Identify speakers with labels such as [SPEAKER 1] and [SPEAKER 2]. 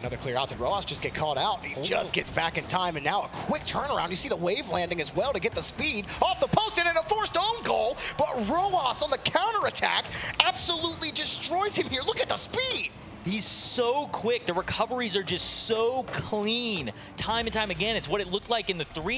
[SPEAKER 1] Another clear out. Did Rojas just get caught out? He oh. just gets back in time, and now a quick turnaround. You see the wave landing as well to get the speed off the post and in a forced own goal. But Rojas on the counterattack absolutely destroys him here. Look at the speed.
[SPEAKER 2] He's so quick. The recoveries are just so clean. Time and time again, it's what it looked like in the three.